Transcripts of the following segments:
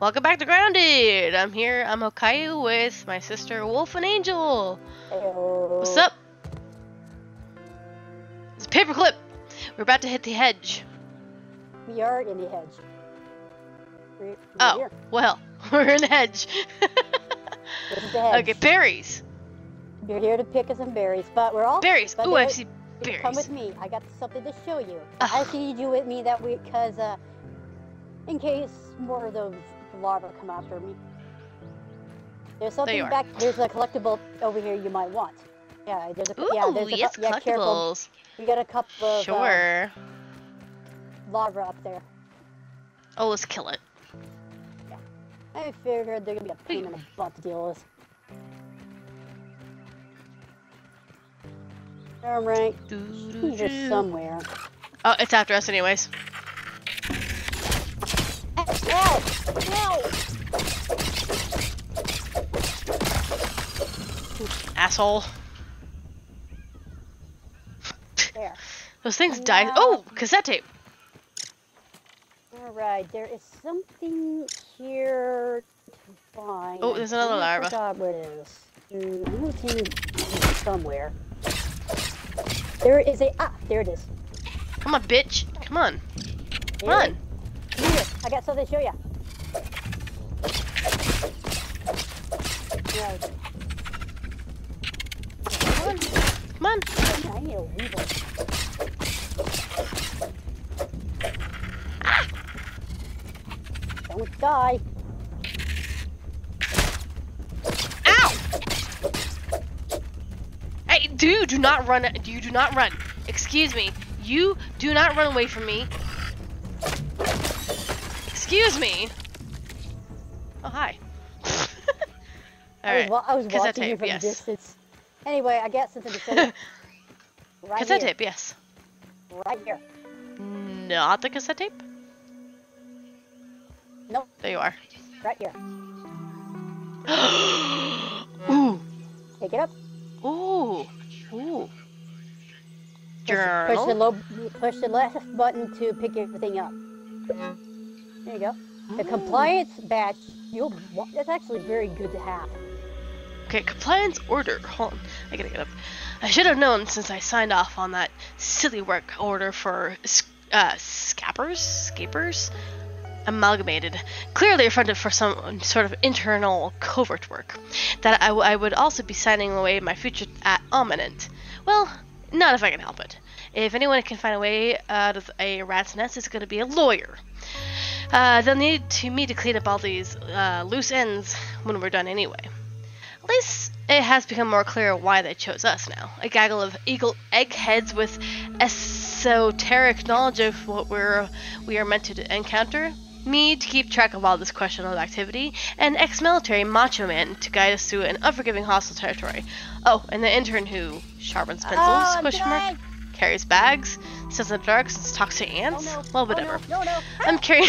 Welcome back to Grounded. I'm here. I'm Okayu with my sister Wolf and Angel. What's up? It's a paperclip. We're about to hit the hedge. We are in the hedge. We're, we're Oh, here. well, we're in the hedge. This is the hedge. okay, berries. You're here to pick us some berries, but we're all Berries. Ooh, I see berries. Come with me. I got something to show you. Ugh. I see you with me that week because, uh, in case more of those larvae come after me. There's something back. There's a collectible over here you might want. Yeah, there's a Ooh, yeah. There's a yes, yeah, careful. We got a couple of uh, Sure. larvae up there. Oh, let's kill it. I figured they're gonna be a pain in the butt to deal with. Alright, he's just somewhere. Oh, it's after us anyways. Asshole. There. Those things died. No. Oh, cassette tape. Alright, there is something here to find. Oh, there's another I larva. forgot what it is. Mm, I it's in somewhere. There is a ah, there it is. Come on, bitch. Come on. Come Here. on. Here. I got something to show you. Come on. Come on. I need a weevil. Ah! Don't die. Ow! Hey, dude, do not run. You do not run. Excuse me. You do not run away from me. Excuse me. Oh, hi. I was, Alright. wa- I was watching you tape, from yes. a distance. Anyway, I got something to say. Right Cassette here. tape, yes. Right here. Not the cassette tape? Nope. There you are. Right here. Ooh. Take it up. Ooh. Ooh. Push, push the low, push the left button to pick everything up. There you go. The compliance badge. You'll. wa- That's actually very good to have. Okay, compliance order. Hold on. I gotta get up. I should have known since I signed off on that silly work order for uh, scappers? Scapers? Amalgamated. Clearly affronted for some sort of internal covert work. That I, I would also be signing away my future at Ominent. Well, not if I can help it. If anyone can find a way out of a rat's nest, it's gonna be a lawyer. Uh, they'll need to me to clean up all these uh, loose ends when we're done anyway. At least it has become more clear why they chose us now. A gaggle of eagle eggheads with esoteric knowledge of what we're we are meant to encounter. Me to keep track of all this questionable activity, and ex-military macho man to guide us through an unforgiving hostile territory. Oh, and the intern who sharpens pencils, Oh, question mark. Carries bags, sits in the dark, talks to ants. Oh no. Well, Oh, whatever. no, no, no. I'm carrying.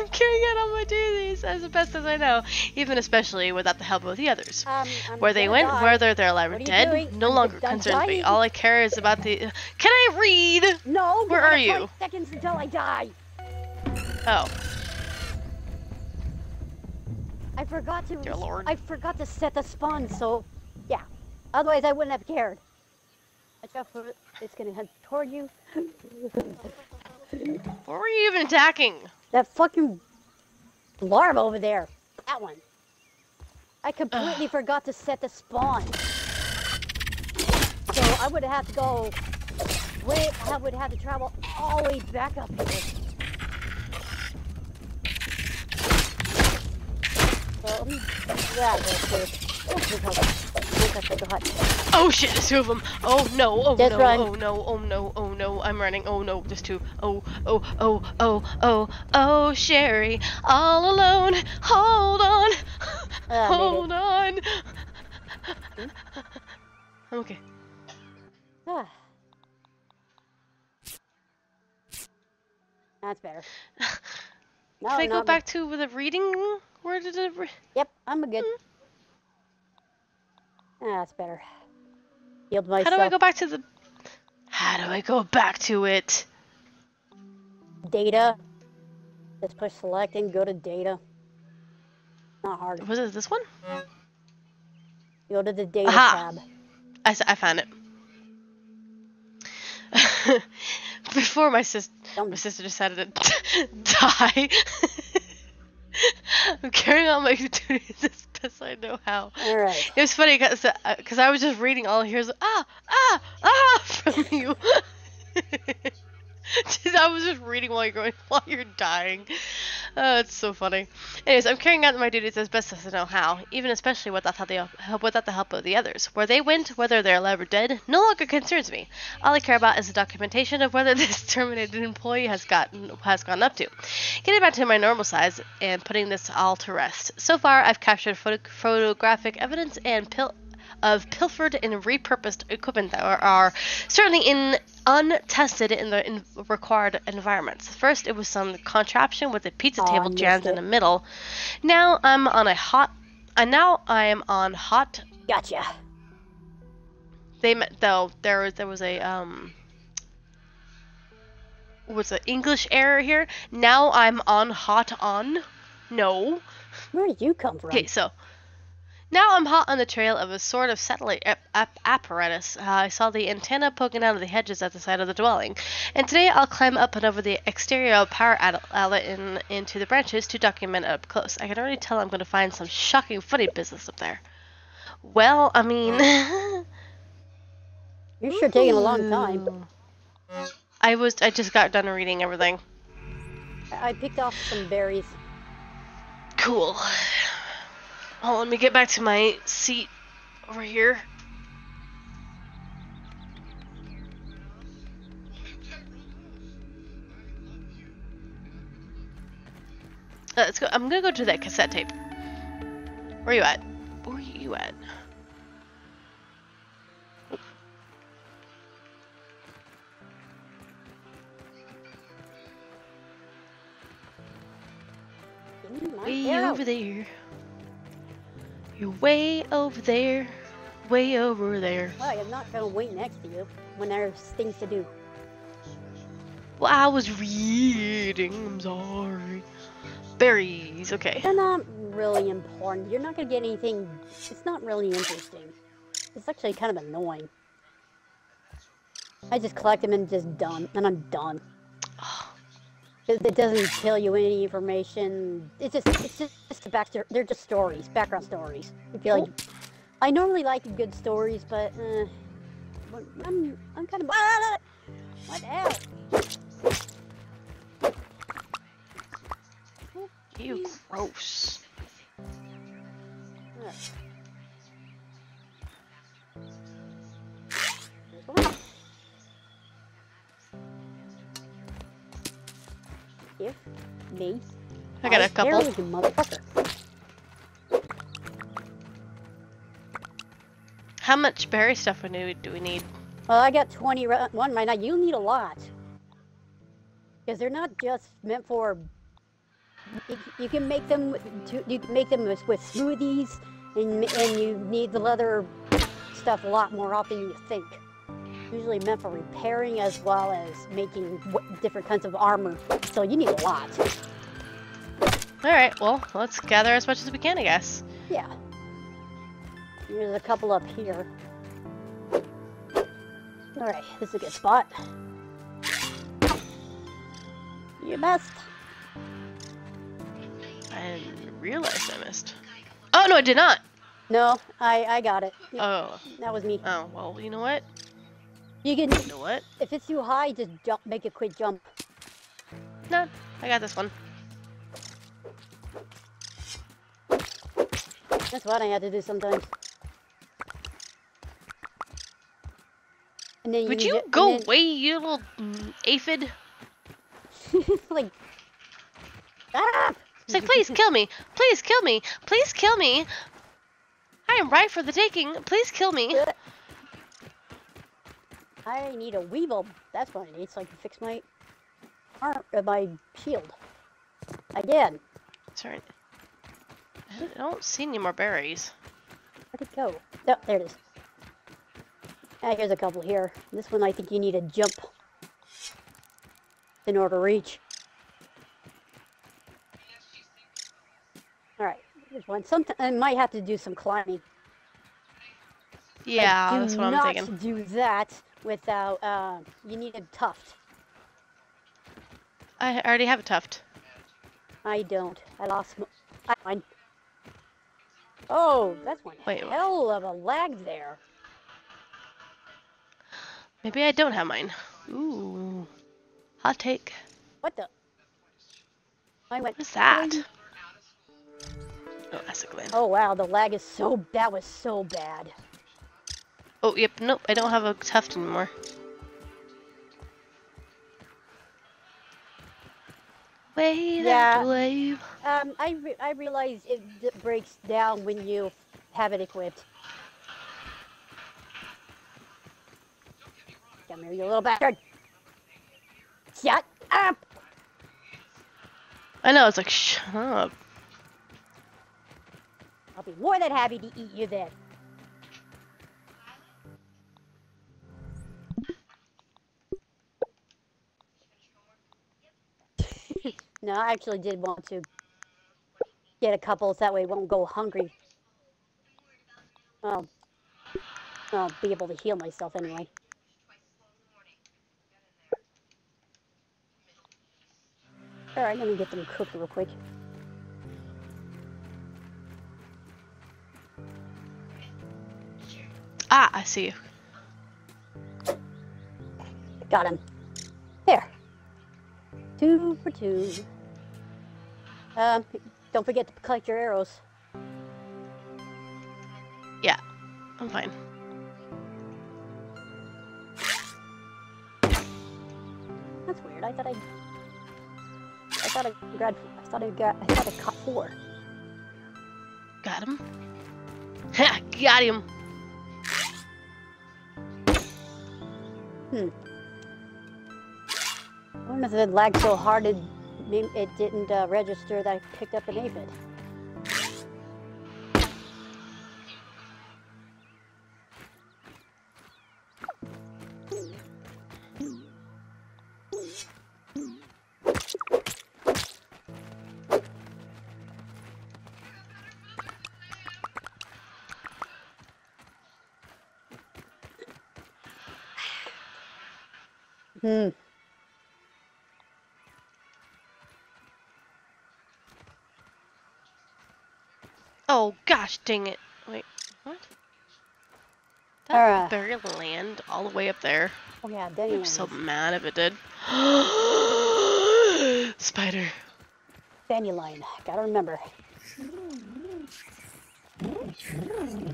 I'm carrying out all my duties as best as I know, even especially without the help of the others. Um, Where they went, die. whether they're alive or What are you dead, doing? no I'm- longer concerns me. All I care is about the. Can I read? No. Where are you? Seconds until I die. Oh, I forgot to. Dear Lord. I forgot to set the spawn, so yeah. Otherwise, I wouldn't have cared. Watch out for it. It's gonna head toward you. what were you even attacking? That fucking larva over there. That one. I completely forgot to set the spawn. So I would have to go. Wait, I would have to travel all the way back up here. So let me do that oh, real quick. Oh, because- because I forgot. Oh shit, there's two of them. Oh no, oh Just no, run. oh no, oh no, oh no, I'm running. Oh no, there's two. Oh, oh, oh, oh, oh, oh, Sherry, all alone. Hold on, Ah, hold on. I'm okay. Ah. That's better. No, Can I go back to the reading? Where did it? Re- Yep, I'm a good. Ah, that's better. Healed myself. How do I go back to the? How do I go back to it? Data. Just push select and go to data. Not hard. Was it this one? Go to the data Aha. tab. I found it. Before my sister, Don't- my sister decided to die. I'm carrying on my duties best I know how. All right. It was funny because because I was just reading all here's ah ah ah from you. I was just reading while you're going while you're dying. Oh, it's so funny. Anyways, I'm carrying out my duties as best as I know how, even especially without the help without the help of the others. Where they went, whether they're alive or dead, no longer concerns me. All I care about is the documentation of whether this terminated employee has gotten has gone up to. Getting back to my normal size and putting this all to rest. So far, I've captured photo- photographic evidence and pil- of pilfered and repurposed equipment that are, are certainly in untested in the in required environments. First, it was some contraption with a pizza Oh, table jammed in the middle. Now I'm on a hot. Uh, now I am on hot. Gotcha. They met though. There was there was a um. Was an English error here? Now I'm on hot on. No. Where did you come from? Okay, so now I'm hot on the trail of a sort of satellite ap- ap- apparatus. Uh, I saw the antenna poking out of the hedges at the side of the dwelling, and today I'll climb up and over the exterior power outlet in, into the branches to document it up close. I can already tell I'm going to find some shocking funny business up there. Well, I mean, You're sure taking a long time. I was I just got done reading everything. I I picked off some berries. Cool. Well, let me get back to my seat over here. Uh, let's go. I'm gonna go to that cassette tape. Where you at? Where are you at? Way arrow. over there. You're way over there. Way over there. Why, I'm not gonna wait next to you when there's things to do. Well, I was reading. I'm sorry. Berries. Okay. They're not really important. You're not gonna get anything. It's not really interesting. It's actually kind of annoying. I just collect them and just done, and I'm done. Oh, It, doesn't tell you any information. It's just, it's just, just a back. They're just stories, background stories. I feel like I normally like good stories, but uh, I'm, I'm kind of. Ah, what the hell? Ew, gross. Give me. I got a couple. you motherfucker. How much berry stuff do we do we need? Well, I got 20 ri- one right now. You need a lot. Because they're not just meant for. You, can make them. with- To, you can make them with, with smoothies, and and you need the leather stuff a lot more often than you think. Usually meant for repairing as well as making w- different kinds of armor. So you need a lot. All right. Well, let's gather as much as we can, I guess. Yeah. There's a couple up here. All right, this is a good spot. You missed. I didn't realize I missed. Oh no, I did not. No, I I got it. Yep, Oh. that was me. Oh well. You know what? You can, You know what? if it's too high, just jump, make a quick jump. No, I got this one. That's what I had to do sometimes. And then Would need you go then- away, you little aphid? like, ah! It's like, please kill me. Please kill me. Please kill me. I am right for the taking. Please kill me. I need a weevil. That's what I need so I can fix my arm, uh, my shield. Again, Sorry. I don't see any more berries. where'd it go? Oh, there it is. Ah, here's a couple here. This one I think you need a jump in order to reach. Alright, there's one. Some I might have to do some climbing. Yeah, do that's what I'm thinking. Do not do that without. Uh, you need a tuft. I already have a tuft. I don't. I lost m- I mine. Oh, that's one Wait, hell of a lag there. Maybe I don't have mine. Ooh. Hot take. What the? I went. What is that? Oh, that's a gland. Oh wow, the lag is so. That was so bad. Oh, yep. Nope. I don't have a tuft anymore. Wave Yeah. wave. Um, I re- I realize it breaks down when you have it equipped. Come here, you little bastard! Shut up! I know. It's like shut up. I'll be more than happy to eat you then. No, I actually did want to get a couple so that way won't go hungry. Um, I'll be able to heal myself anyway. Alright, let me get them cooked real quick. Ah, I see you. Got him. There. Two for two. Um, don't forget to collect your arrows. Yeah. I'm fine. That's weird. I thought I. I thought I grabbed. I thought I got. I thought I caught four. Got him. Ha! Got him. I wonder if it lagged so hard it, it didn't uh, register that I picked up an aphid. Oh gosh, dang it. Wait, what? That Alright. barely land all the way up there. Oh yeah, Denny. I'm so mad if it did. Spider. Dandelion. Gotta remember.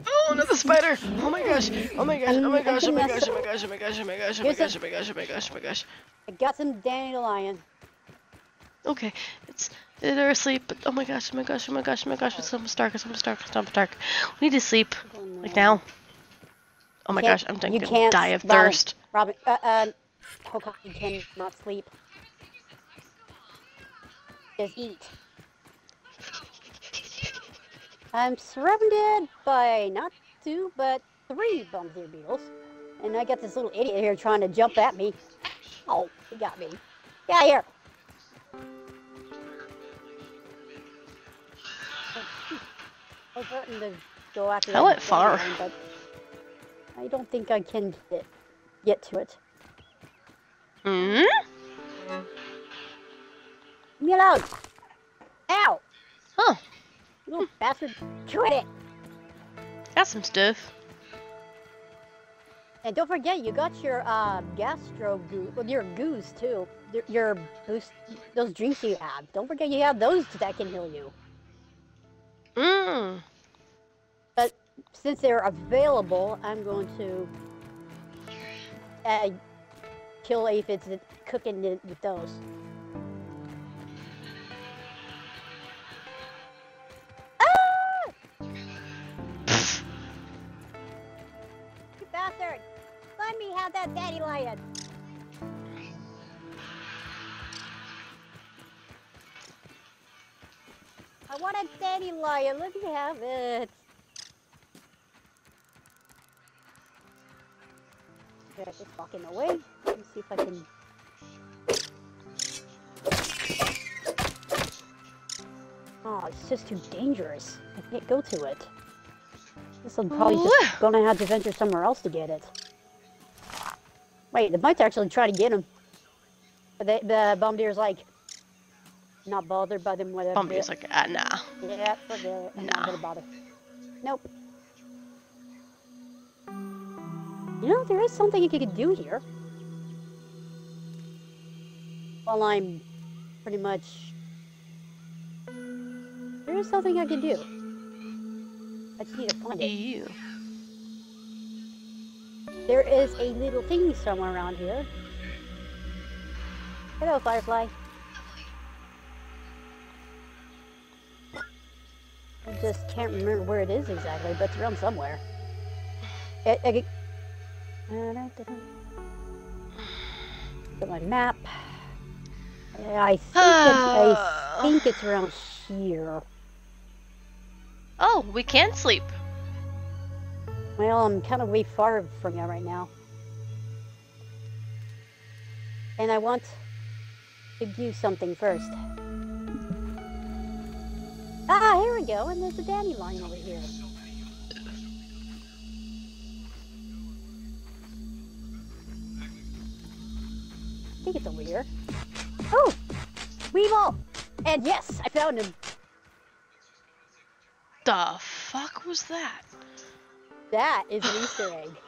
Oh, another spider! Oh my gosh! Oh my gosh! Oh my gosh! Oh my gosh! Oh my gosh! Oh my gosh! Oh my gosh! Oh my gosh! Oh my gosh! Oh my gosh! Oh my gosh! I got some dandelion. Okay, it's they're asleep. But oh my gosh! Oh my gosh! Oh my gosh! Oh my gosh! It's almost dark. It's almost dark. It's almost dark. We need to sleep. Like now. Oh my gosh! I'm done. you gonna can't die of Robin- thirst. Robin, uh, uh, Hokai can not sleep. Just eat. I'm surrounded by not two, but three bumsy beetles. And I got this little idiot here trying to jump at me. Oh, he got me. Get out of here. I was to go after I went far. but I don't think I can get, get to it. Hmm. Leave me alone! Ow! Huh. Little bastard, quit it! Got some stuff. And don't forget, you got your uh, gastro goo, well, your goos too. Your, your boost, those drinks you have. Don't forget you have those that can heal you. Mmm. Since they're available, I'm going to uh, kill aphids and cooking it with those. Ah! Bastard! Let me have that dandelion! I want a dandelion. Let me have it. Walking away. Let me see if I can. Oh, it's just too dangerous. I can't go to it. This I'm probably Ooh. just gonna have to venture somewhere else to get it. Wait, the might's actually try to get him. But they, the bombardier's like, not bothered by them whatever. Bumpy's like, ah, nah. Yeah, forget it. I'm Nah. not gonna bother. Nope. You know, there is something you could do here. While I'm pretty much... There is something I could do. I just need to find it. Ew. There is a little thingy somewhere around here. Hello, Firefly. I just can't remember where it is exactly, but it's around somewhere. It, it, Got my map. I think, it's, I think it's around here. Oh, we can sleep. Well, I'm kind of way far from you right now. And I want to do something first. Ah, here we go, and there's a dandelion over here. Think it's over here. Oh! Weevil! And yes, I found him! The fuck was that? That is an Easter egg.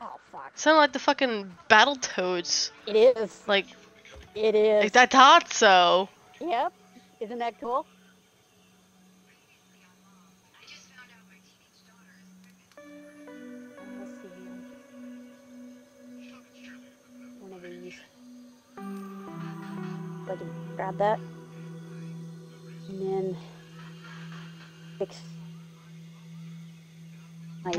Oh, fuck. Sounded like the fucking Battletoads. It is. Like, It is. I thought so. Yep. Isn't that cool? Can grab that. And then fix my.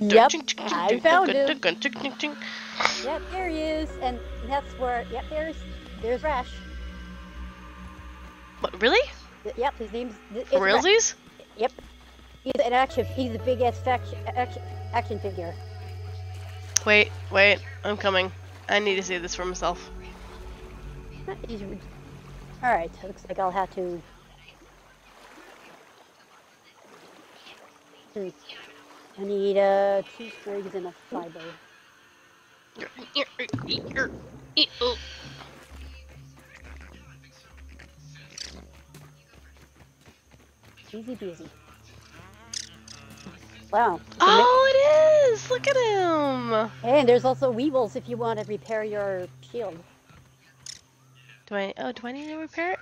Yep, I found him. Yep, there he is. And that's where, yep, there's, there's Rash. What, really? Yep, his name's, For realsies? Yep. He's an action. He's a big ass faction, action, action figure. Wait, wait, I'm coming. I need to see this for myself. All right. Looks like I'll have to. Hmm. I need uh two sprigs and a fiber. Easy peasy. Wow. Oh, it is! Look at him! ma- And there's also weevils if you want to repair your shield. Do I? Oh, do I need to repair it?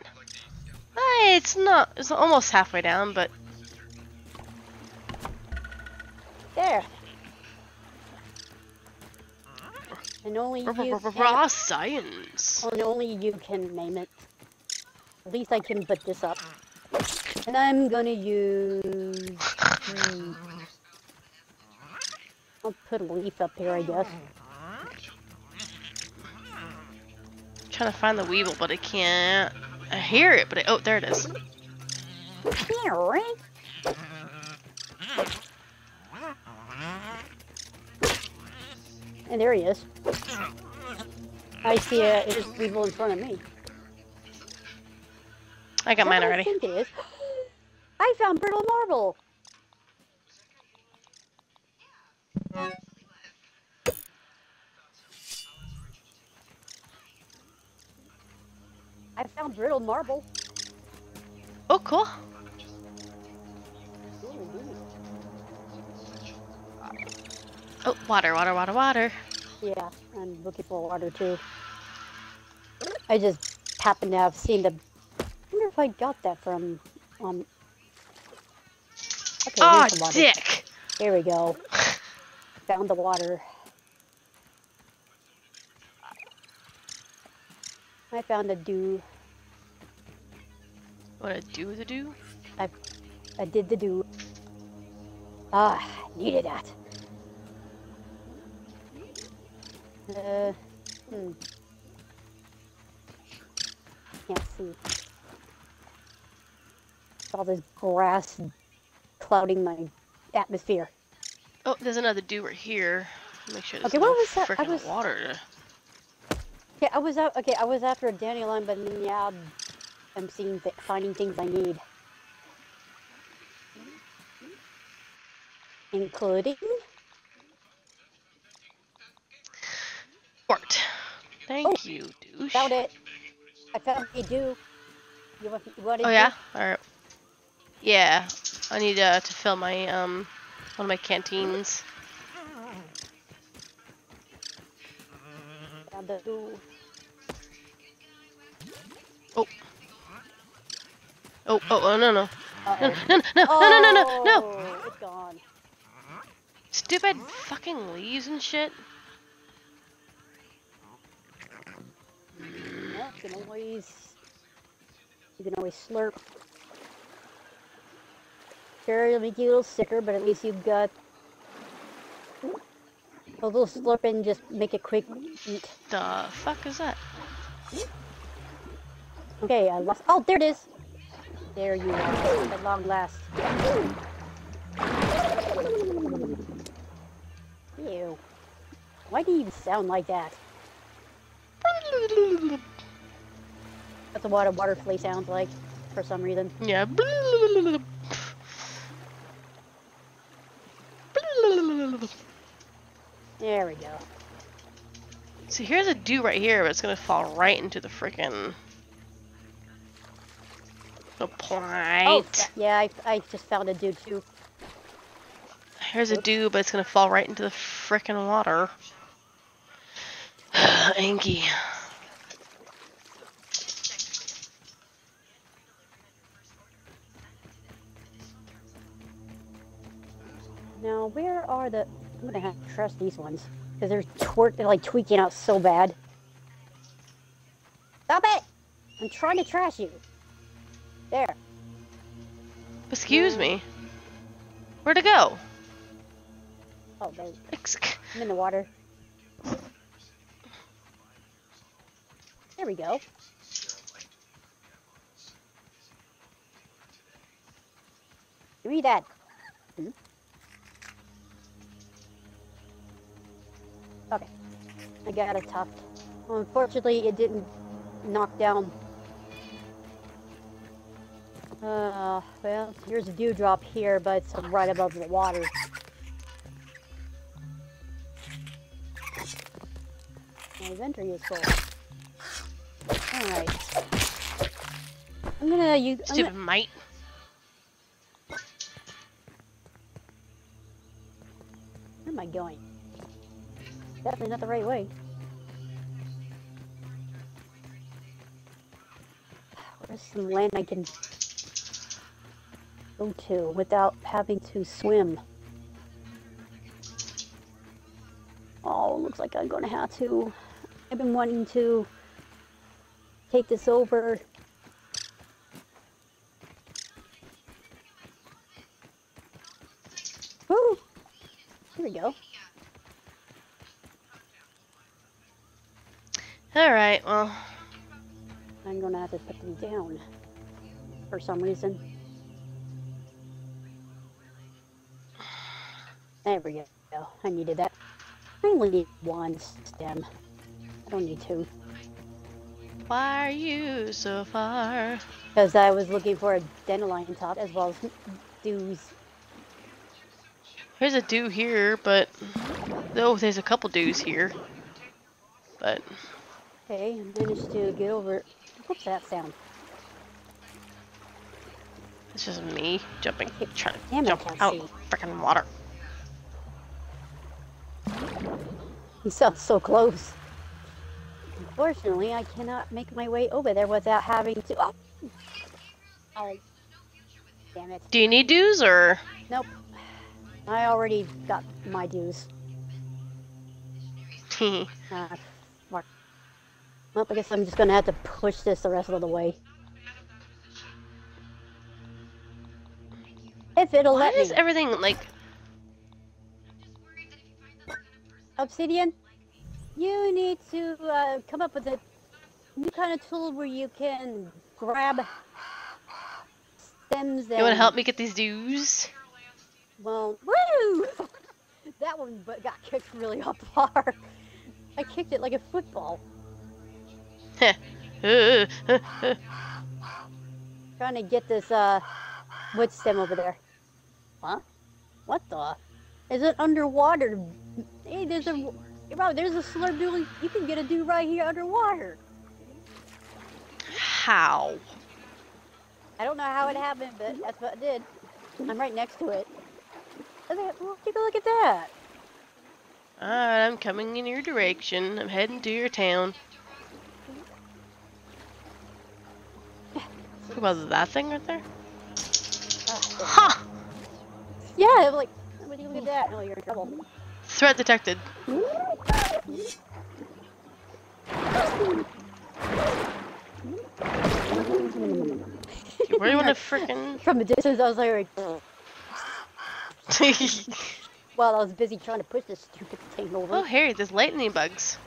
Hey, it's not. It's almost halfway down, but There. And only you. can- raw science. And only you can name it. At least I can put this up. And I'm gonna use. I'll put a leaf up here, I guess. trying to find the weevil, but I can't. I hear it, but I, oh, there it is. And there he is. I see a there's weevil in front of me. I got Is mine what I already. think it is. I found brittle marble. Brittle marble. Oh, cool. Oh, water, water, water, water. Yeah, I'm looking for water too. I just happen to have seen the. I wonder if I got that from. Um. Okay, water. dick! Here we go. Found the water. I found a dew. What a do the do? I I did the dew. Ah, needed that. Uh, hmm. Can't see. All this grass clouding my atmosphere. Oh, there's another do right here. Make sure Okay, what was that? I was- water. Yeah, I was out. Okay, I was after a dandelion, but now I'm seeing th finding things I need, including Fort. Thank Oh, you, douche. found it. I found a do. You want? You want Oh yeah. All right. Yeah, I need uh, to fill my um one of my canteens. Found the do. Oh. Oh, oh, oh, no, no. No, Uh-oh. no, no, no, no, no, no, no! Oh, It's gone. Stupid fucking leaves and shit. Yeah, you can always. You can always slurp. Sure, it'll make you a little sicker, but at least you've got a little slurp and just make a quick eat. The fuck is that? Okay, I lost. Oh, there it is. There you are. At long last. Ew. Why do you even sound like that? That's what a water flea sounds like, for some reason. Yeah. There we go. See, here's a dew right here, but it's gonna fall right into the frickin' the Oh, point. th- yeah, I, I just found a dude too. Here's a dude, but it's gonna fall right into the frickin' water. Anky. Now, where are the? I'm gonna have to trust these ones because they're twerk. They're like tweaking out so bad. Stop it! I'm trying to trash you. There. Excuse Mm. me. Where'd it go? Oh, there. I'm in the water. There we go. Give me that. Hmm? Okay. I got a tuft. Well, unfortunately, it didn't knock down. Uh, well, here's a dewdrop here, but it's right above the water. My inventory is full. Alright. I'm gonna use. Stupid gonna, mite. where am I going? Definitely not the right way. Where's some land I can go to without having to swim? Oh, looks like I'm gonna have to. I've been wanting to take this over. Woo! Here we go. Alright, well. I'm gonna have to put them down for some reason. There we go. I needed that. I only need one stem. I don't need two. Why are you so far? Because I was looking for a dandelion top as well as dews. There's a dew here, but oh, there's a couple dews here. But Okay, I managed to get over. What's that sound? it's just me jumping, trying to Damn jump out freaking water. He sounds so close. Unfortunately, I cannot make my way over there without having to. Oh, oh. damn it. Do you need dews or? Nope. I already got my dues. Ah. Well, I guess I'm just gonna have to push this the rest of the way. If it'll Why let is me. everything like? Obsidian, you need to uh, come up with a new kind of tool where you can grab stems. You want to help me get these dews? Well, woo! that one but got kicked really up far. I kicked it like a football. Trying to get this uh wood stem over there. Huh? What the? Is it underwater? Hey, there's a bro, there's a slurp dude. You can get a dude right here underwater. How? I don't know how it happened, but that's what it did. I'm right next to it. Look at, well, take a look at that. Alright, I'm coming in your direction. I'm heading to your town. Who Was that thing right there? Uh, oh, Ha! yeah, like, you look at that? Oh, you're in trouble. Threat detected. Where do you want to freaking? From a distance, I was like, well, I was busy trying to push this stupid thing over. oh, Harry, there's lightning bugs.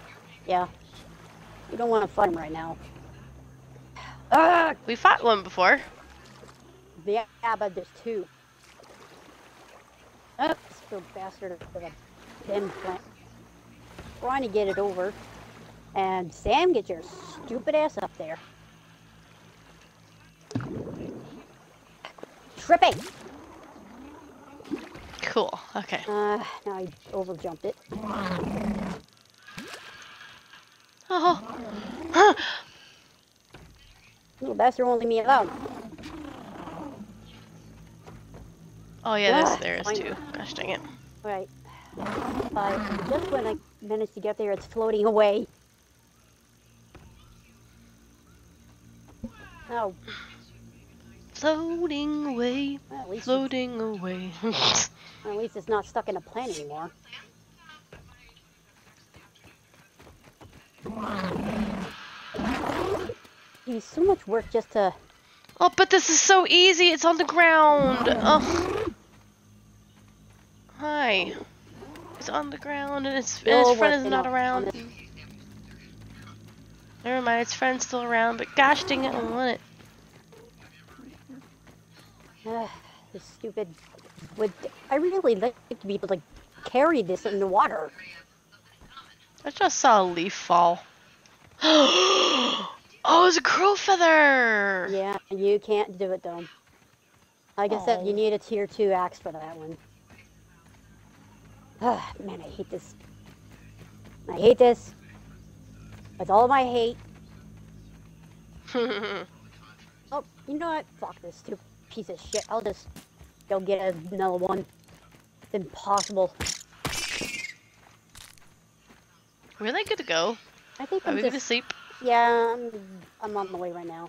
Yeah. You don't want to fight him right now. Ah! We fought one before. Yeah, but there's two. Oh, this little bastard of a damn plant. Trying to get it over. And Sam, get your stupid ass up there. Tripping! Cool. Okay. Uh, now I overjumped it. Oh. Little bastard won't leave me alone. Oh yeah, Ah, there's there is too. Gosh dang it. Right. But just when I managed to get there, it's floating away. Oh, Floating away, well, floating away. at least it's not stuck in a plant anymore. It's so much work just to. oh, but this is so easy. It's on the ground. Oh. Hi. It's on the ground and its, and its friend is not around. Never mind, its friend's still around, but gosh dang it, I want it. Uh, this stupid. Would I really like to be able to carry this in the water? I just saw a leaf fall. oh, it's a crow feather! Yeah, you can't do it though. Like I said, you Oh. need a tier two axe for that one. Ah, man, I hate this. I hate this. With all my hate. Oh, you know what? Fuck this stupid piece of shit. I'll just go get another one. It's impossible. We're they good to go? I think Are I'm we just. sleep? Yeah, I'm, I'm on the way right now.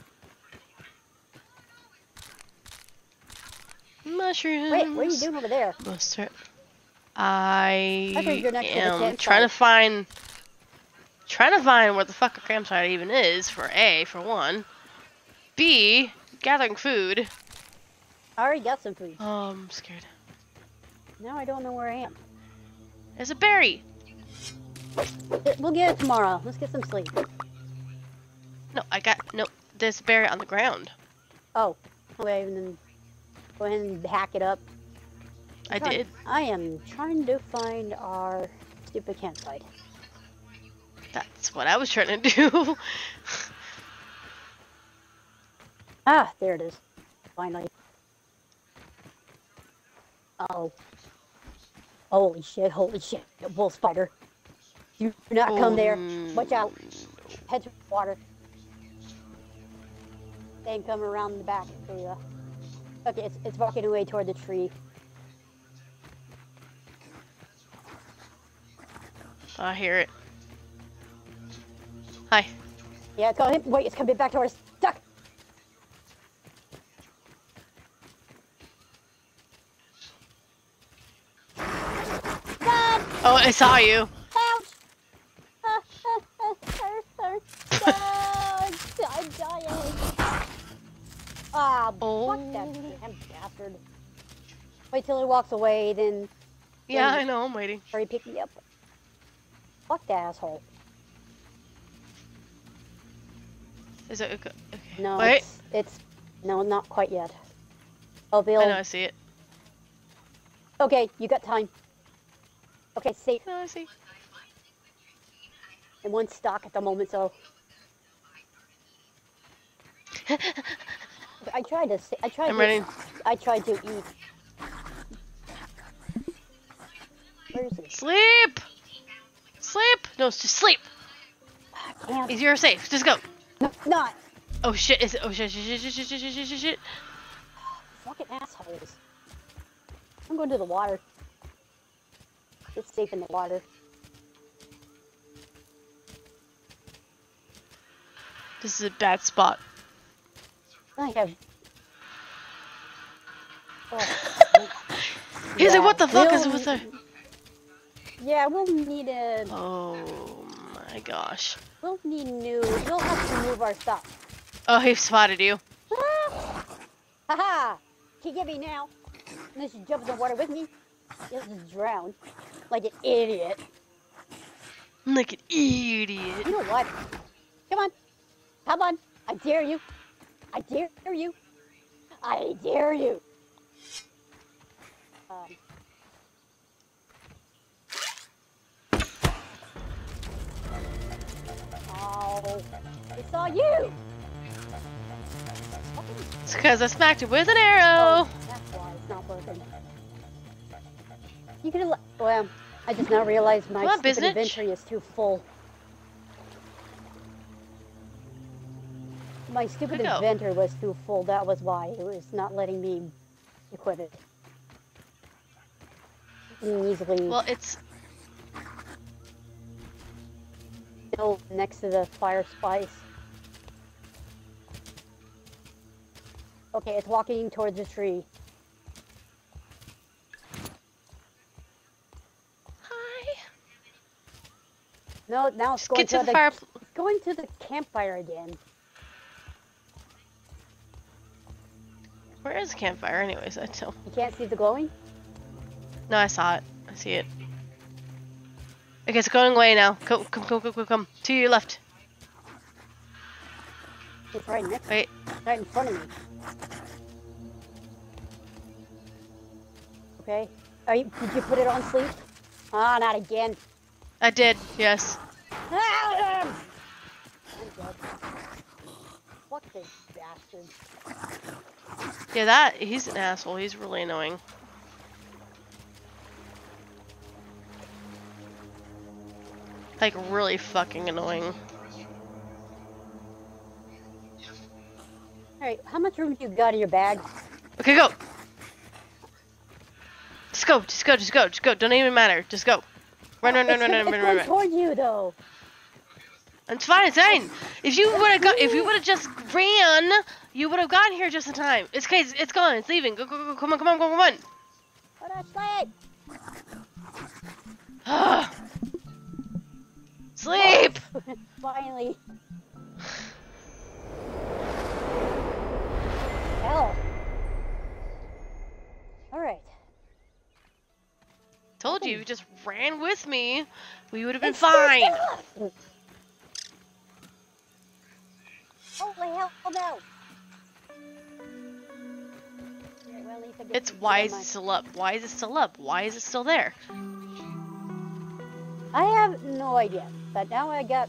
Mushrooms. Wait, what are you doing over there? Mustard. I I am trying to find trying to find where the fuck a campsite even is for A for one. B gathering food. I already got some food. Oh, I'm scared. Now I don't know where I am. There's a berry. We'll get it tomorrow. Let's get some sleep. No, I got no. There's a berry on the ground. Oh, wait, and then go ahead and hack it up. I did. I am trying to find our stupid campsite. That's what I was trying to do. Ah, there it is. Finally. Oh. Holy shit, holy shit. Bull spider. You do not come there. Watch out. Head to water. Then come around the back. Okay, it's, it's walking away toward the tree. I hear it. Hi. Yeah, it's going. Wait, it's coming back to us. Duck. Run! Oh, I saw you. Ouch! I'm dying. Ah, fuck that Oh. damn bastard. Wait till he walks away, then Yeah, Then- I know. I'm waiting. hurry pick me up. Fuck the asshole. Is it okay? No, Wait. it's, it's no, not quite yet. Oh, Bill. I know. I see it. Okay, you got time. Okay, safe. No, I see. in one stock at the moment, so I tried to. I tried. I'm to, ready. I tried to eat. Where is it? Sleep! Sleep! No, it's just sleep! Damn. You're safe. Just go. No, not. Oh shit, is it? Oh shit, shit, shit, shit, shit, shit, shit, shit, shit, shit. Fucking assholes. I'm going to the water. It's safe in the water. This is a bad spot. I have. Oh, He's Yeah, like, what the fuck is we'll- with her? Yeah, we'll need a. Oh my gosh. We'll need new. We'll have to move our stuff. Oh, he spotted you. Haha! Can you get me now? Unless you jump in the water with me. You'll just drown. Like an idiot. Like an idiot. You know what? Come on. Come on. I dare you. I dare you. I dare you. Um, oh, I saw you. It's because I smacked it with an arrow. Oh, that's why it's not working. You could have. Well, I just now realized my on, inventory is too full. My stupid inventor was too full. That was why it was not letting me equip it. Easily Well, it's next to the fire spice. Okay, it's walking towards the tree. hi. No, now it's Just going get to the the fire. It's going to the campfire again. Where is the campfire, anyways? I tell. You can't see the glowing? No, I saw it. I see it. Okay, it's going away now. Come, come, come, come, come, come. To your left. It's right next Wait. right in front of me. Okay. Are you, did you put it on sleep? Ah, not again. I did. Yes. Ah. Fuck this bastard. Yeah, that. He's an asshole. He's really annoying. Like really fucking annoying. Alright, how much room do you got in your bag? Okay, go. Just go. Just go. Just go. Just go. Don't even matter. Just go. Run, run, run, it's, run, run, it's run, run, run. toward you though. It's fine. It's fine. If you would have got, if you would have just ran, you would have gotten here just in time. It's okay. It's, it's gone. It's leaving. Go, go, go. Come on, come on, come on, come that's right. on. Sleep. Finally. Hell. Alright. Told you. if you Just ran with me. We would have been It's fine. Holy hell no! Alright, well, at least It's why is it still up? Why is it still up? Why is it still there? I have no idea, but now I got.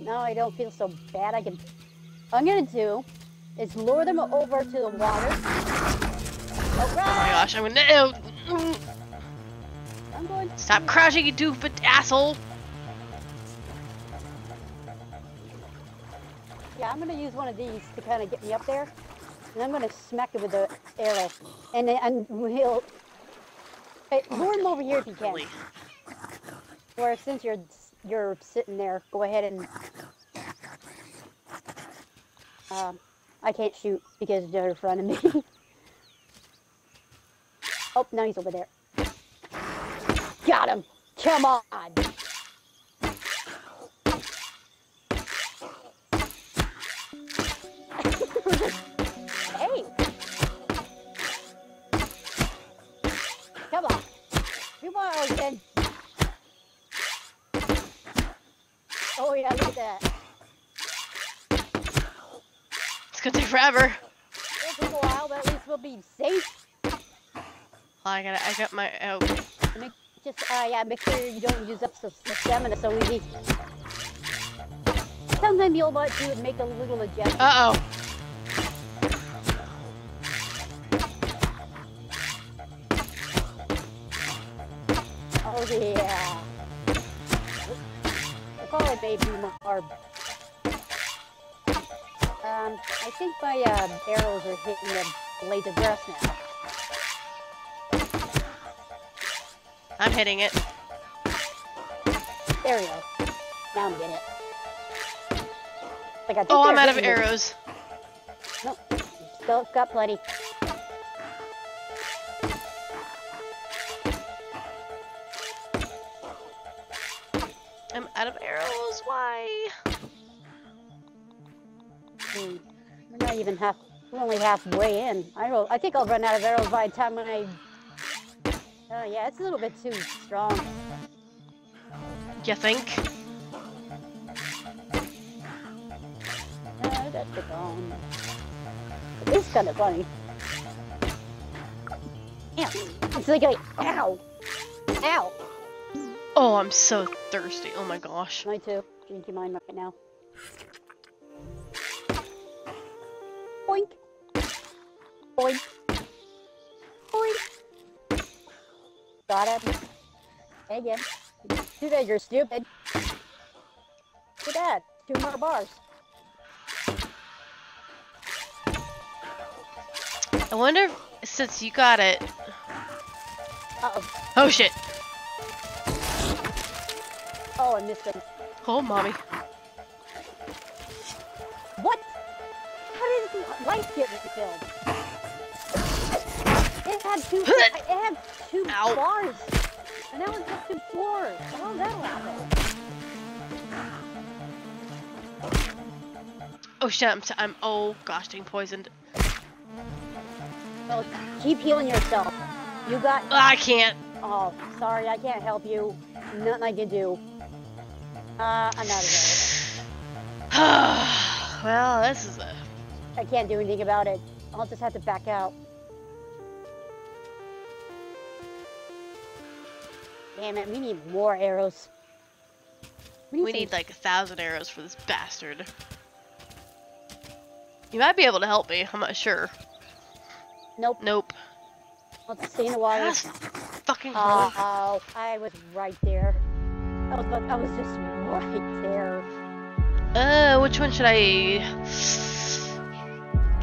Now I don't feel so bad. I can. I'm gonna do is lure them over to the water. Oh my gosh! I'm gonna. oh. I'm going. Stop crouching, you doofus asshole! Yeah, I'm gonna use one of these to kind of get me up there, and I'm gonna smack it with the arrow, and then and we'll. Hey, oh lure him over here if you can. Really? Or since you're you're sitting there, go ahead and. Um, I can't shoot because they're in front of me. oh, now he's over there. Got him! Come on! hey! Come on! Come on, again! I need that. It's gonna take forever. It'll take a while, but at least we'll be safe. Oh, I gotta, I got my, oh. Make, just, uh, yeah, make sure you don't use up the, the stamina so easy. Sometimes you'll want to make a little adjustment. Uh-oh. Oh, yeah. I call it maybe more. Um, I think my uh, arrows are hitting the blades of grass now. I'm hitting it. There we go. Now I'm getting it. Like, I think Oh, I'm out of arrows. Nope. Still got plenty. We're half. We're only halfway in. I don't. I think I'll run out of arrows by the time when I. Oh yeah, it's a little bit too strong. You think? Uh, that's the gone. It is kind of funny. Yeah. It's like, like, ow, ow. Oh, I'm so thirsty. Oh my gosh. Mine too. Drinking mine right now. Boink. Boink. Boink. Got him. Again. Too bad you're stupid. Too bad. Two more bars. I wonder if, since you got it. Uh-oh. Oh shit. Oh, I missed him. Oh, mommy. Life getting refilled? It had two. it had two Ow. bars, and it's up to four. How did that happen? Oh shit. I'm. I'm. Oh gosh, being poisoned. Well, keep healing yourself. You got. Ah, I can't. Oh, sorry, I can't help you. Nothing I can do. Uh, I'm out of there. well, this is a. I can't do anything about it. I'll just have to back out. Damn it, we need more arrows. We some- need like a thousand arrows for this bastard. You might be able to help me. I'm not sure. Nope. Nope. Let's stay in the water. That's fucking Oh, hell. oh, I was right there. I was, I was just right there. Uh, which one should I?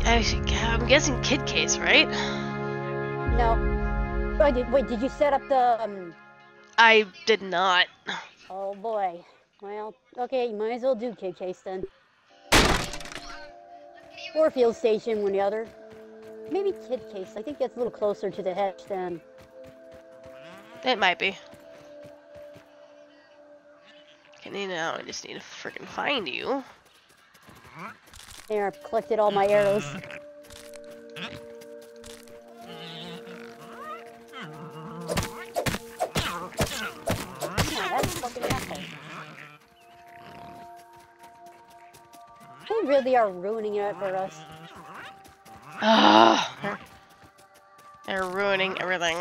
I'm guessing kid case, right? No. Wait, did, wait, did you set up the? Um, I did not. oh boy. Well, okay, you might as well do kid case then. Or field station, one or the other. Maybe kid case. I think that's a little closer to the hedge than. It might be. Okay, now I just need to freaking find you. There, I've collected all my arrows. Yeah, that's fucking asshole. They really are ruining it for us. Ugh. They're- ruining everything.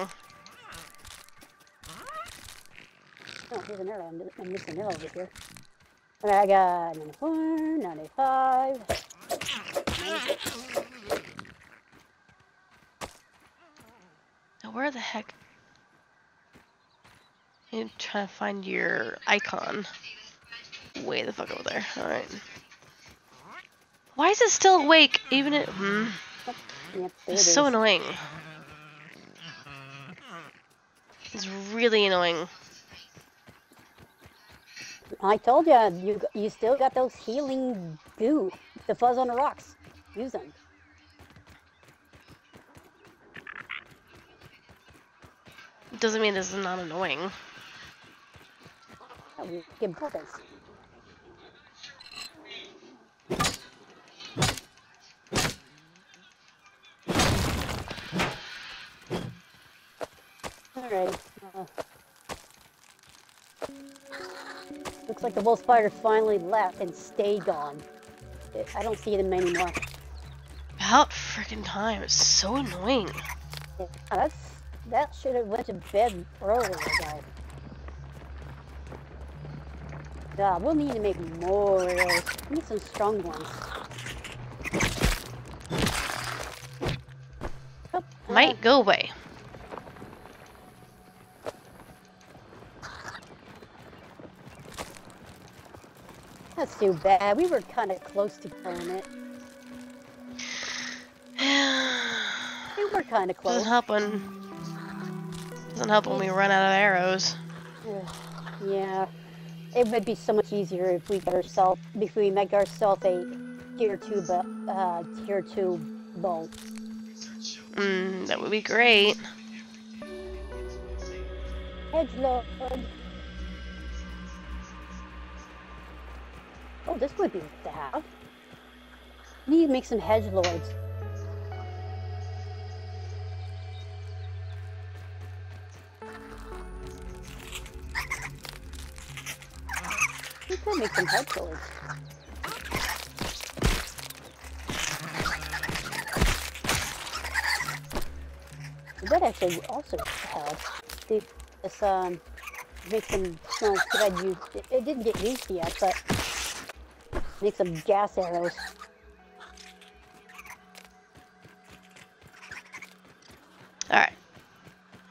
Oh, here's an arrow. I'm, I'm missing an arrow over here. Okay, I got 94, 95. 96. Now, where the heck? I'm trying to find your icon. Way the fuck over there. Alright. Why is it still awake? Even it. Hmm. Yep, it It's is. so annoying. It's really annoying. I told ya, you you still got those healing goo, the fuzz on the rocks. Use them. Doesn't mean this is not annoying. That would give. Alright. Uh, looks like the wolf spiders finally left and stayed gone. I don't see them anymore. About freaking time. It's so annoying. Yeah, that's that should have went to bed earlier, though. Duh, we'll need to make more of those. We need some strong ones. Uh-uh. Might go away. That's too bad. We were kind of close to killing it. we were kind of close. This is happening doesn't help when we run out of arrows. Yeah. It would be so much easier if we get ourselves, if we make ourselves a tier two, uh, tier two bow. Mm, that would be great. Hedge lord. Oh, this would be to have. We need to make some hedge lords. Could make some hedge lords. That actually also help. The, this um make some no, too bad you it, it didn't get used yet, but make some gas arrows. Alright.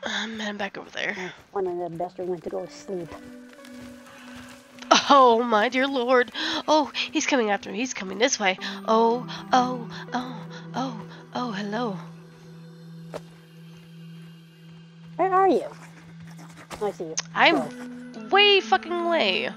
I'm heading back over there. One of the best went to go to sleep. Oh my dear lord. Oh, he's coming after me. He's coming this way. Oh, oh, oh, oh, oh, hello. Where are you? Oh, I see you. I'm way fucking way.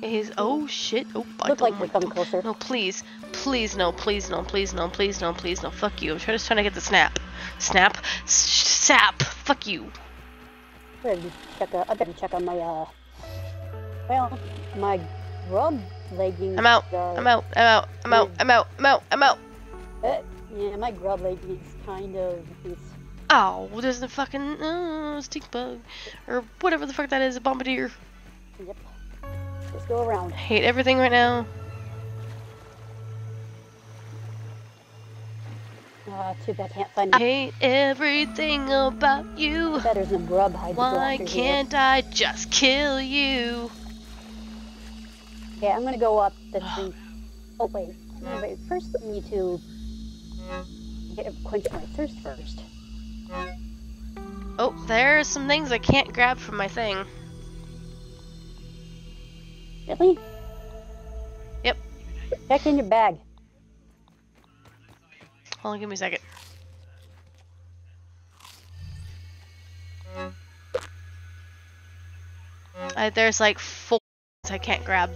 He's oh shit. Oh, I Look like you're coming closer. No, please, please, no, please, no, please, no, please, no, please, no. Fuck you. I'm just trying to get the snap. Snap. Sap. Fuck you. I better check. uh, I better check on my uh. Well, my grub leggings. I'm out. Are, I'm out. I'm out. I'm out. I'm out. I'm out. I'm out. Uh, yeah, my grub leggings kind of. It's, Oh, there's a fucking uh, stink bug, or whatever the fuck that is, a bombardier. yep. Just go around. Hate everything right now. Uh, too bad I can't find. Hate everything about you. Bet there's no grub hide. Why can't I just kill you? Okay, I'm gonna go up the oh, tree. Oh wait, wait. First, I need to get quench my thirst first. Oh, there's some things I can't grab from my thing. Really? Yep. Check in your bag. Hold on, give me a second. There's like four I can't grab.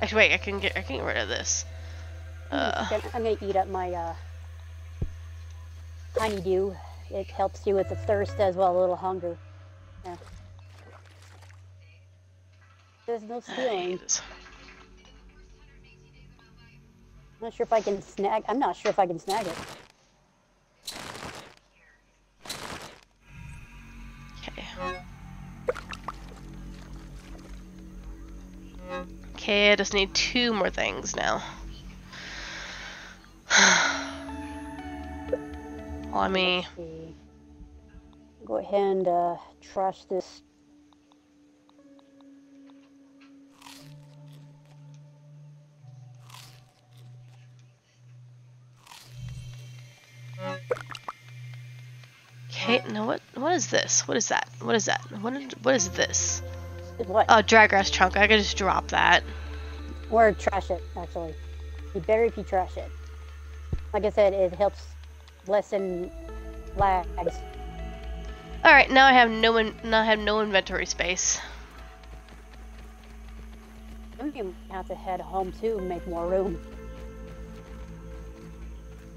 Actually, wait, I can get I can get rid of this. Uh, I'm gonna- eat up my uh, honeydew. It helps you with the thirst as well, a little hunger. Yeah. There's no stealing. I'm not sure if I can snag. I'm not sure if I can snag it. Okay, I just need two more things now. Let me. Go ahead and uh, trash this. Okay, now what? What is this? What is that? What is that? What is, what is this? What? Oh, draggrass trunk. I could just drop that. Or trash it, actually. Be better if you trash it. Like I said, it helps lessen lags. All right, now I have no in, now I have no inventory space. I'm gonna have to head home too and make more room.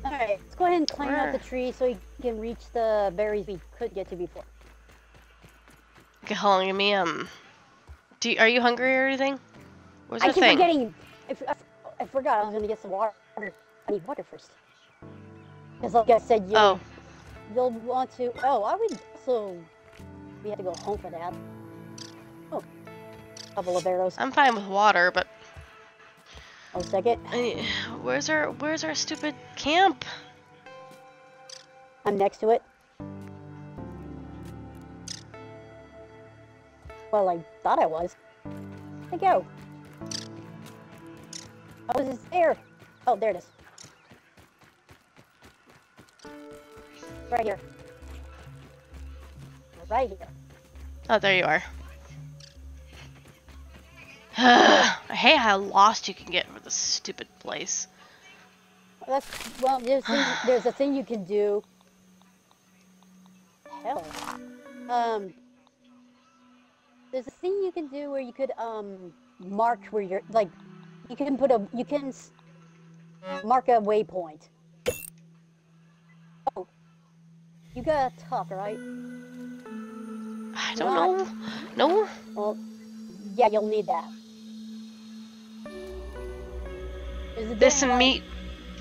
Alright, let's go ahead and climb out the Where? tree so we can reach the berries we could get to before. Okay, hold on, give me um. Do you, are you hungry or anything? Where's I the keep thing? forgetting. I, I I forgot I was gonna get some water. I need water first. Because like I said, you'll, Oh, you'll want to. Oh, I would also. We had to go home for that. Oh, couple of arrows. I'm fine with water, but One second. I, where's our where's our stupid camp? I'm next to it. Well, I thought I was. Where'd it go? I was just there. Oh, there it is. Right here. Right here. Oh, there you are. I hate how lost you can get with this stupid place. That's well. There's things, there's a thing you can do. Hell. Um. There's a thing you can do where you could um mark where you're like. You can put a you can s- mark a waypoint. Oh. You got a tuft, right? I don't know. No? Well, yeah, you'll need that. There's a There's some meat.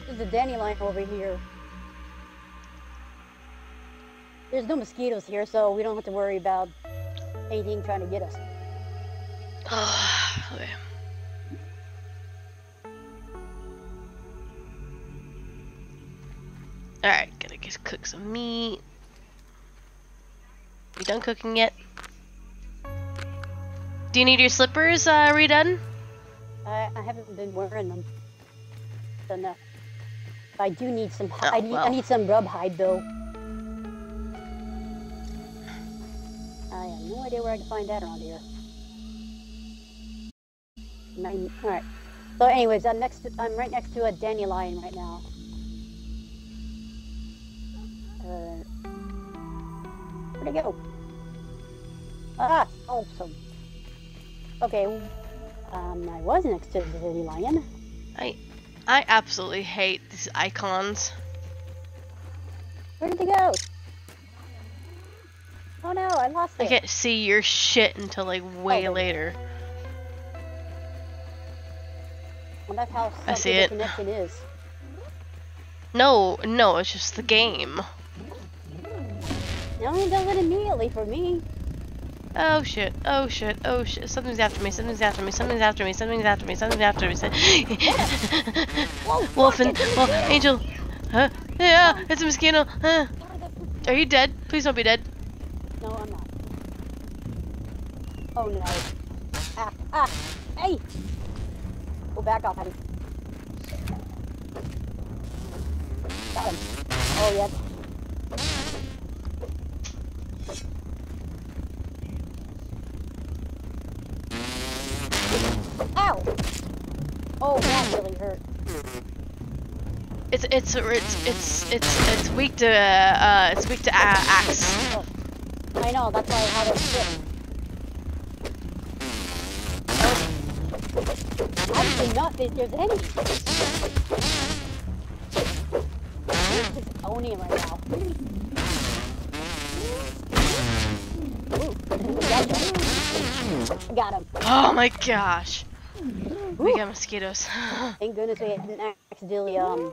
There's a dandelion over here. There's no mosquitoes here, so we don't have to worry about anything trying to get us. okay. Alright, gotta just cook some meat. You done cooking yet? Do you need your slippers uh, redone? I, I haven't been wearing them. So no. I do need some. Oh, I need. I need some grub hide though. Idea where I can find that around here. Nine, all right. So, anyways, I'm next. To, I'm right next to a dandelion right now. Uh, where'd it go? Ah, awesome. Okay. Um, I was next to the dandelion. I I absolutely hate these icons. Where did it go? Oh no, I lost I it. can't see your shit until like way oh, there. later. Well, that's how I see it. connection is. No, no, it's just the game. No, it does it immediately for me. Oh shit, oh shit, oh shit. Something's after me, something's after me, something's after me, something's after me, something's after me. Whoa, Wolf and well. Angel. Huh? Yeah, it's a mosquito. Huh? Are you dead? Please don't be dead. No, I'm not. Oh no. Ah, ah, hey! Go back off, honey. Got him. Oh, yeah. Ow! Oh, that really hurt. It's it's it's it's it's it's weak to uh it's weak to uh, axe. I know, that's why I had it. I do not there's any. He's just owning it right now. Ooh, got him. Oh my gosh. We got mosquitoes. thank goodness we didn't accidentally, um...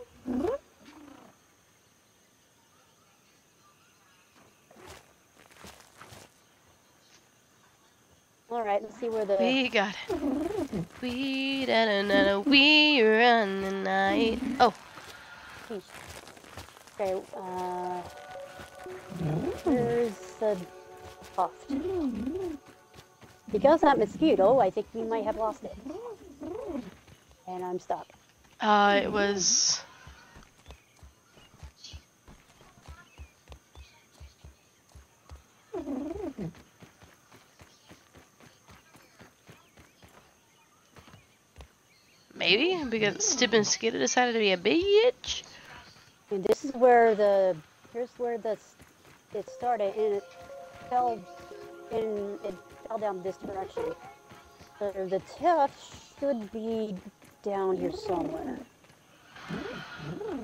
Alright, let's see where the... we got it. We da da da da we run the night. Oh, Jeez. Okay, uh... Where's the tuft? Because that mosquito, I think we might have lost it. And I'm stuck. uh, it was. Maybe because stupid mosquito decided to be a bitch. And this is where the... Here's where the... It started, and it fell... And it fell down this direction. So the tuft should be down here somewhere.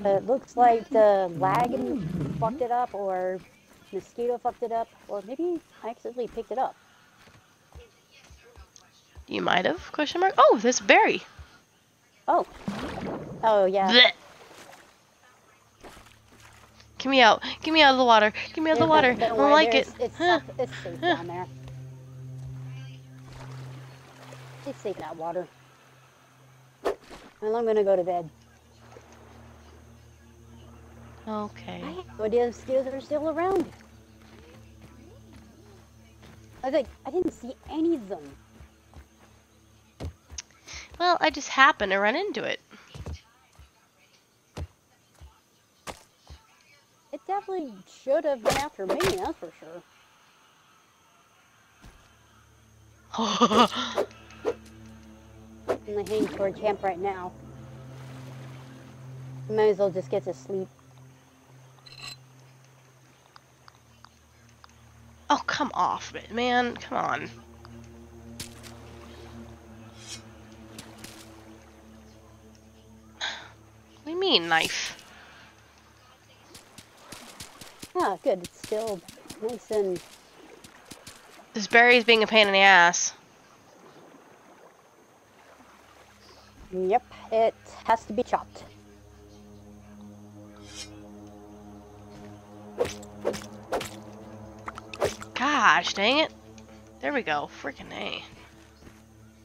It looks like the wagon fucked it up, or mosquito fucked it up, or maybe I accidentally picked it up. You might have? Question mark. Oh, this berry. Oh. Oh, yeah. Blech. Get me out. Get me out of the water. Get me out of the water. I don't- like it. It's, Huh. safe- it's safe Huh. down there. It's safe in that water. Well, I'm gonna go to bed. Okay. I have no idea the mosquitoes are still around. I was like, I didn't see any of them. Well, I just happened to run into it. It definitely should have been after me, that's for sure. I'm heading toward camp right now. Might as well just get to sleep. Oh, come off it, man. Come on. What do you mean, knife? Ah, good. It's still nice and This berry's being a pain in the ass. yep. It has to be chopped. Gosh, dang it. There we go. Freaking A.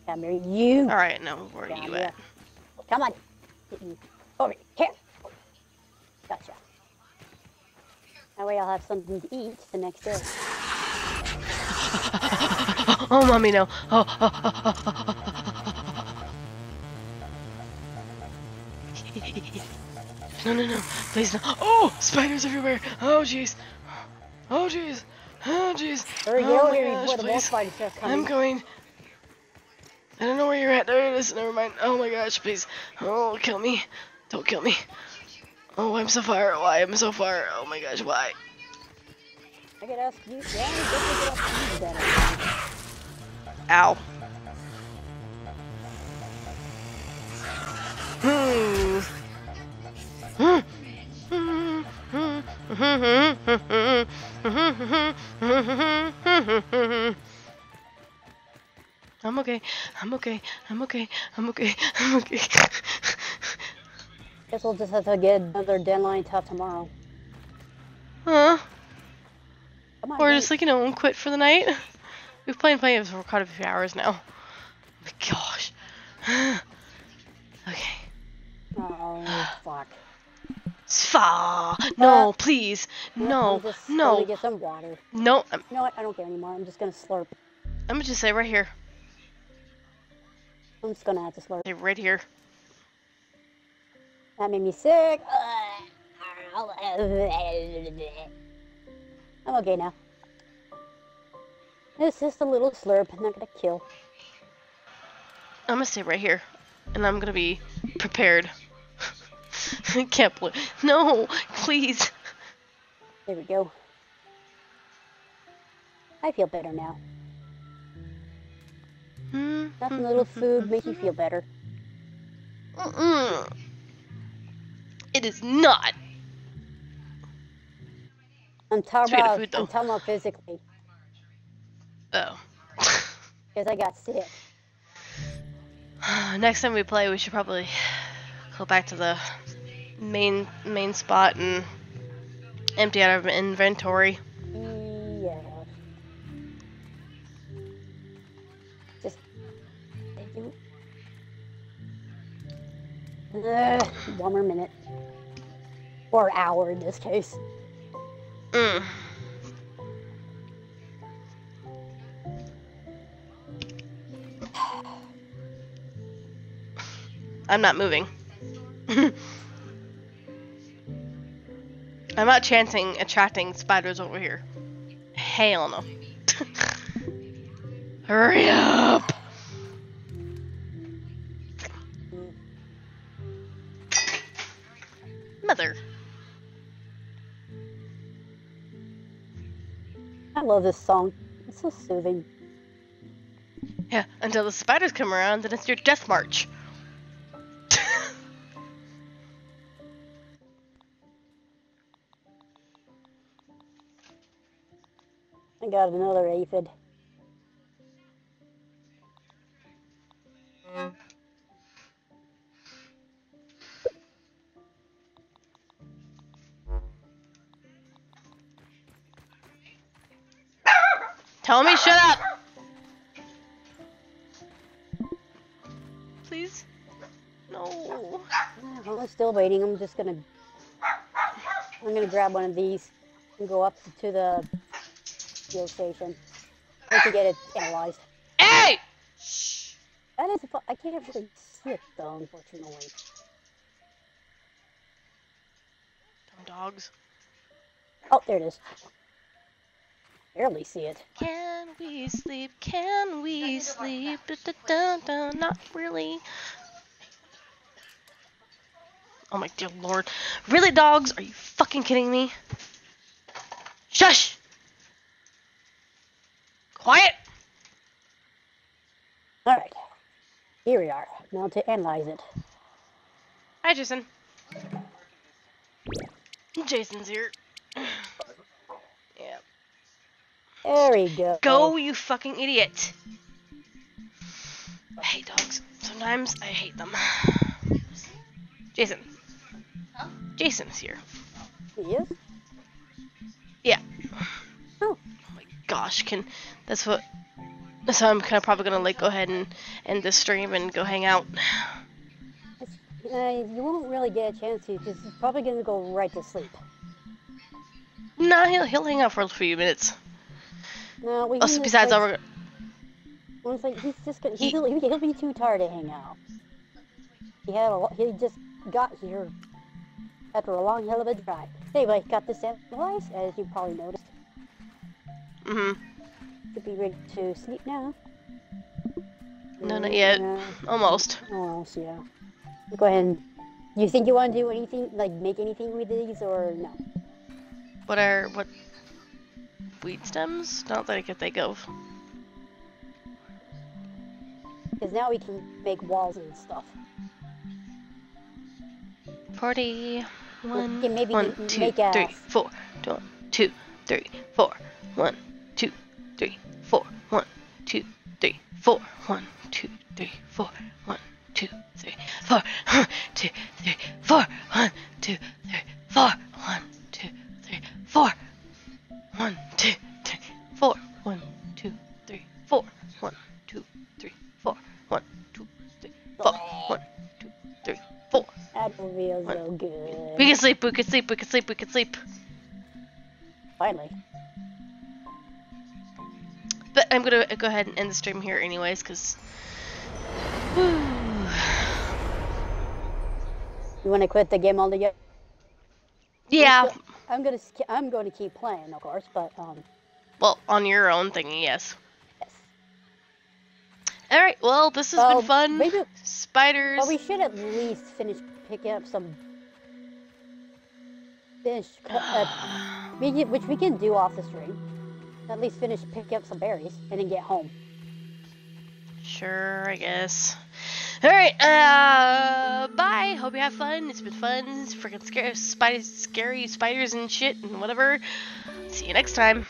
Come here, you. Alright, now where are you here. at? Come on. Oh, Over here. Gotcha. That way I'll have something to eat the next day. oh, mommy, no. Oh, oh, oh, oh, oh, oh, oh, oh. No, no, no. Please no. Oh, spiders everywhere. Oh, jeez. Oh, jeez. Oh, jeez. Oh, my gosh, before the more please. I'm going. I don't know where you're at. There it is. Never mind. Oh my gosh, please. Oh, kill me. Don't kill me. Oh, I'm so far. Why? I'm so far. Oh my gosh, why? I could ask you. Yeah, get up to you better. Ow. Hmm. I'm okay. I'm okay. I'm okay. I'm okay. I'm okay. Guess we'll just have to get another dandelion tuft tomorrow. huh? On, Or mate. just like, you know, quit for the night. We've played playing for quite a few hours now. Oh my gosh. okay. Oh, fuck. Sfa! No, please. Yep, No. No. get some water. No. I'm, You know what? I don't care anymore. I'm just gonna slurp. I'm gonna just say right here. I'm just gonna have to slurp. Say right here. That made me sick. I'm okay now. It's just a little slurp. I'm not gonna kill. I'm gonna stay right here. And I'm gonna be prepared. I can't believe. No, please. There we go. I feel better now. Hmm. Nothing little food makes you feel better. Mm-mm. It is not. I'm talking Speaking about. food. I'm talking about physically, Oh. because I got sick. Next time we play, we should probably go back to the main main spot and empty out our inventory. Yeah. Just. Thank you. Uh, one more minute. Or hour in this case. Mm. I'm not moving. I'm not chancing attracting spiders over here. Hell no. Hurry up! Love this song. It's so soothing. Yeah, until the spiders come around, then it's your death march. I got another aphid. Tell me shut up! Please? No. I'm still waiting. I'm just gonna. I'm gonna grab one of these and go up to the field station. I to get it analyzed. Hey! That is. I can't really see it though, unfortunately. Dumb dogs. Oh, there it is. Barely see it. Can we sleep? Can we sleep? Da, da, da. Not really. Oh my dear lord. Really, dogs? Are you fucking kidding me? Shush! Quiet! Alright. Here we are. Now to analyze it. Hi, Jason. Jason's here. yeah. There we go. Go, you fucking idiot. I hate dogs. Sometimes I hate them. Jason. Jason's here. He is? Yeah. Oh. Oh my gosh, can that's what so I'm kind of probably gonna like go ahead and end this stream and go hang out. Uh, you won't really get a chance to because he's probably going to go right to sleep. Nah, he'll he'll hang out for a few minutes. No, we Also, besides, like, our well, it's like he's just gonna, He- he'll, he'll, be too tired to hang out. He had a he just got here after a long hell of a drive. Anyway, got this analyzed, as you probably noticed. hmm Should be ready to sleep now. No, not yet. Uh, almost. almost, yeah. Go ahead and. You think you want to do anything, like make anything with these, or no? What are what weed stems? Not that I can think of. Because now we can make walls and stuff. Forty. One, Okay, maybe one, two, make a- three, four. One, two, three, four. One, two, three, four. One, two, three, four. One, two, three, four. One, two, three, four. One, two, three, four. One, two, three, four. Can sleep, we can sleep, we can sleep, we can sleep. Finally. But I'm gonna go ahead and end the stream here anyways, because... You want to quit the game altogether? yeah, I'm gonna I'm going to keep playing, of course, but um, well, on your own thingy, yes. yes. Alright, well, this has Well, been fun. maybe- Spiders. Well, we should at least finish picking up some finish, uh, which we can do off the stream. At least finish picking up some berries and then get home. Sure, I guess. Alright, uh, bye. Hope you have fun. It's been fun. It's freaking scary, spiders, scary spiders and shit and whatever. See you next time.